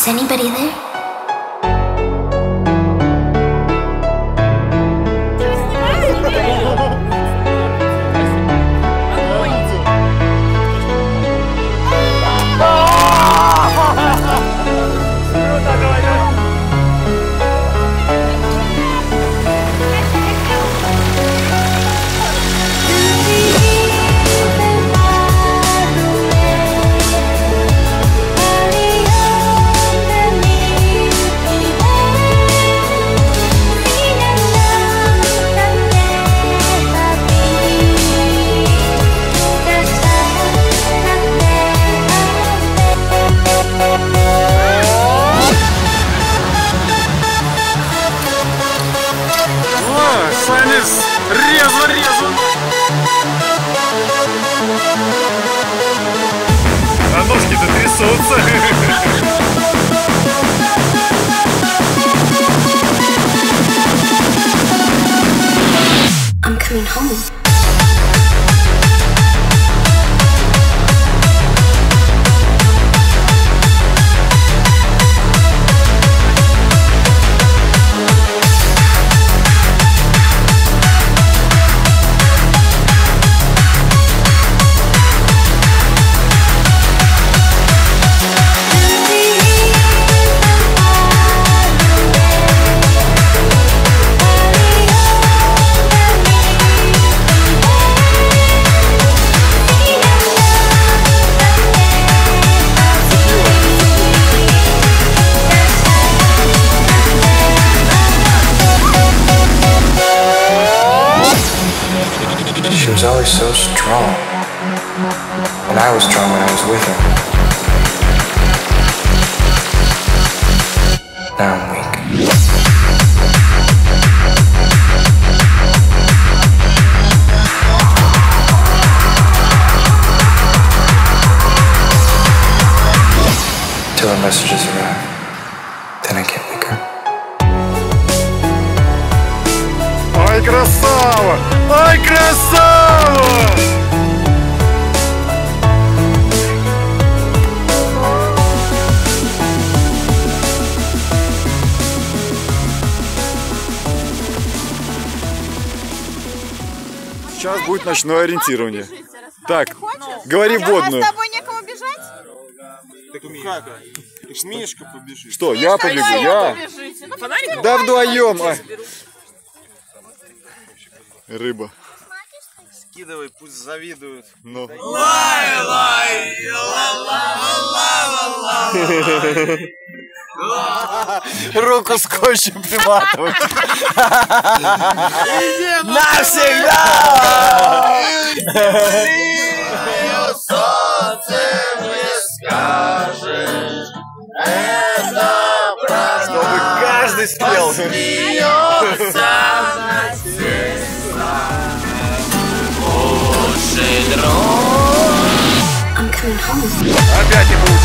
Is anybody there? I'm coming home. So strong. And I was strong when I was with her. Now I'm weak. Till her messages arrive. Красава! Ай, красава! Сейчас будет ночное ориентирование. Так, говори А с водную. тобой некому бежать? Мишка побежит. Что, я побегу? Я? Ну, Да вдвоем. Рыба. Скидывай, пусть завидуют. Ну. Руку скотчем приматывать. Навсегда! Чтобы каждый спел. Опять получилось.